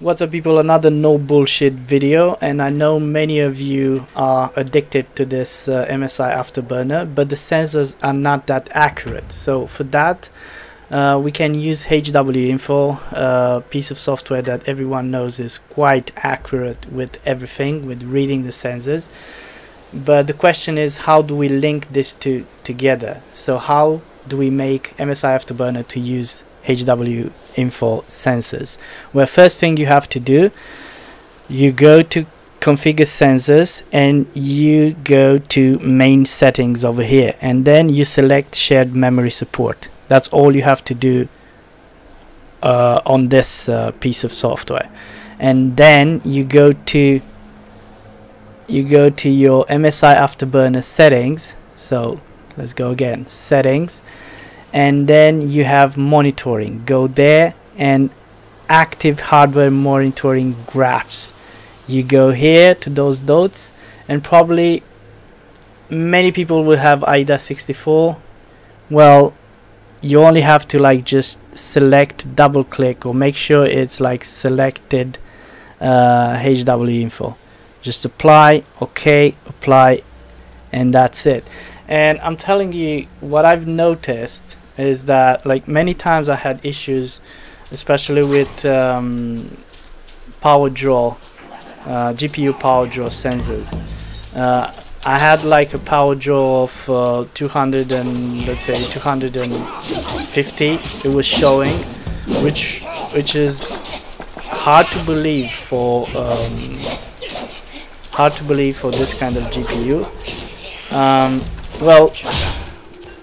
What's up people, another no bullshit video and I know many of you are addicted to this uh, MSI Afterburner but the sensors are not that accurate so for that uh, we can use HW Info, a piece of software that everyone knows is quite accurate with everything, with reading the sensors. But the question is how do we link this two together? So how do we make MSI Afterburner to use HW info sensors. Well first thing you have to do you go to configure sensors and you go to main settings over here. And then you select shared memory support. That's all you have to do uh, on this uh, piece of software. And then you go to you go to your MSI Afterburner settings. So let's go again. Settings and then you have monitoring. Go there and active hardware monitoring graphs. You go here to those dots and probably many people will have AIDA64 well you only have to like just select double click or make sure it's like selected uh, HW info. Just apply okay apply and that's it. And I'm telling you what I've noticed is that like many times I had issues especially with um, power draw uh, GPU power draw sensors. Uh, I had like a power draw of uh, 200 and let's say 250 it was showing which which is hard to believe for um, hard to believe for this kind of GPU um, well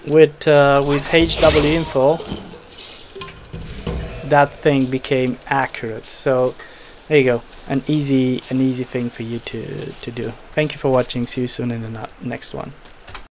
with uh, with HW info that thing became accurate. So there you go. An easy an easy thing for you to to do. Thank you for watching. See you soon in the next one